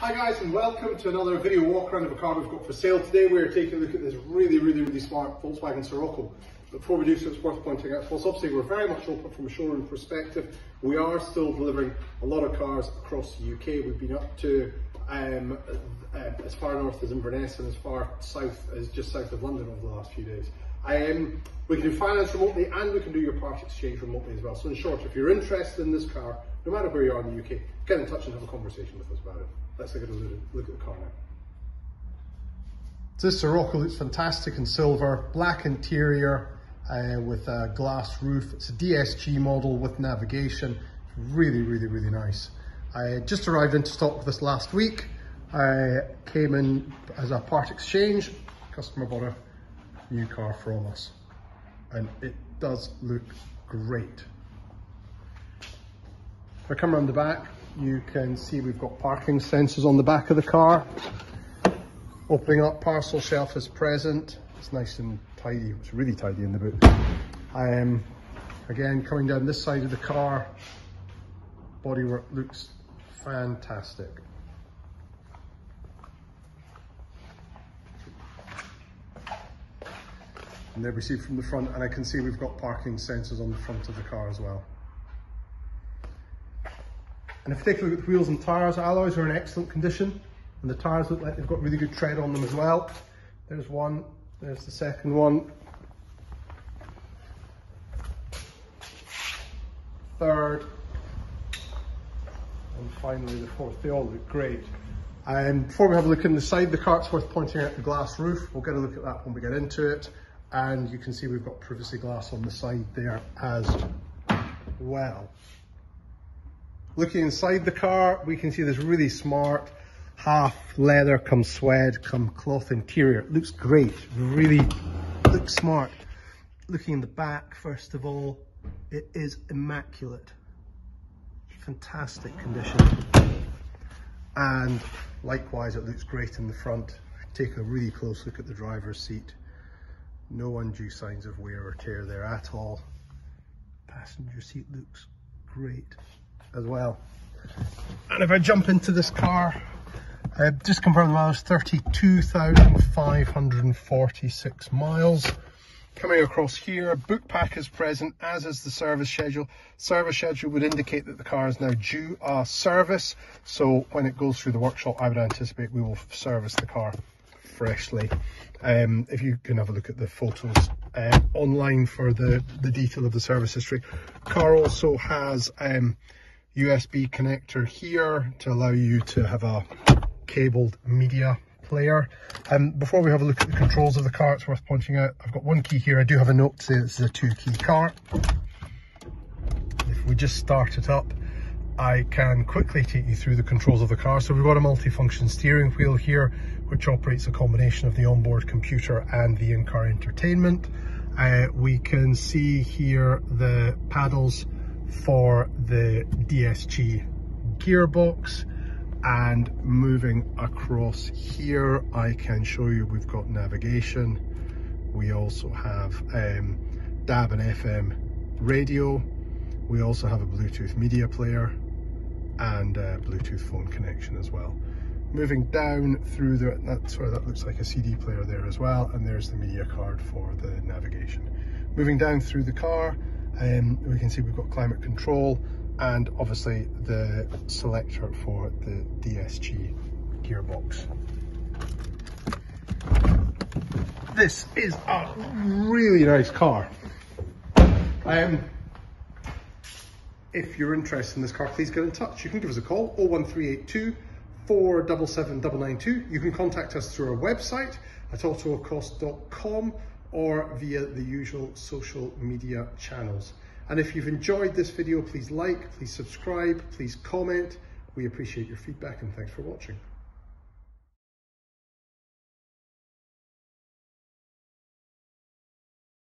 Hi guys and welcome to another video walk around of a car we've got for sale today. We're taking a look at this really, really, really smart Volkswagen Scirocco. But before we do so, it's worth pointing out, whilst obviously we're very much open from a showroom perspective, we are still delivering a lot of cars across the UK. We've been up to um, uh, as far north as Inverness and as far south as just south of London over the last few days. Um, we can do finance remotely and we can do your part exchange remotely as well. So in short, if you're interested in this car, no matter where you are in the UK, get in touch and have a conversation with us about it. Let's take a look at the car now. This Scirocco looks fantastic in silver, black interior uh, with a glass roof. It's a DSG model with navigation. Really, really, really nice. I just arrived into stock this last week. I came in as a part exchange. Customer bought a new car from us and it does look great. If I come around the back, you can see we've got parking sensors on the back of the car. Opening up parcel shelf is present. It's nice and tidy. It's really tidy in the boot. Um, again, coming down this side of the car, bodywork looks fantastic. And there we see from the front, and I can see we've got parking sensors on the front of the car as well. And if you take a look at the wheels and tyres, alloys are in excellent condition. And the tyres look like they've got really good tread on them as well. There's one, there's the second one. Third. And finally the fourth. They all look great. And before we have a look inside the car, it's worth pointing out the glass roof. We'll get a look at that when we get into it. And you can see we've got privacy glass on the side there as well. Looking inside the car, we can see this really smart half leather, come suede, come cloth interior. It looks great, really looks smart. Looking in the back, first of all, it is immaculate. Fantastic condition. And likewise, it looks great in the front. Take a really close look at the driver's seat. No undue signs of wear or tear there at all. Passenger seat looks great as well. And if I jump into this car, uh, just confirm the miles, 32,546 miles. Coming across here, book pack is present, as is the service schedule. Service schedule would indicate that the car is now due a service. So when it goes through the workshop, I would anticipate we will service the car freshly. Um, if you can have a look at the photos uh, online for the, the detail of the service history. Car also has um, USB connector here to allow you to have a cabled media player. Um, before we have a look at the controls of the car, it's worth pointing out, I've got one key here. I do have a note to say this is a two key car. If we just start it up, I can quickly take you through the controls of the car. So we've got a multifunction steering wheel here, which operates a combination of the onboard computer and the in-car entertainment. Uh, we can see here the paddles for the DSG gearbox. And moving across here I can show you we've got navigation. We also have um, DAB and FM radio. We also have a Bluetooth media player and a Bluetooth phone connection as well moving down through the that's where that looks like a CD player there as well and there's the media card for the navigation moving down through the car um, we can see we've got climate control and obviously the selector for the DSG gearbox. This is a really nice car. Um, if you're interested in this car, please get in touch. You can give us a call, 01382 477992. You can contact us through our website at autoecosse.com or via the usual social media channels. And if you've enjoyed this video, please like, please subscribe, please comment. We appreciate your feedback and thanks for watching.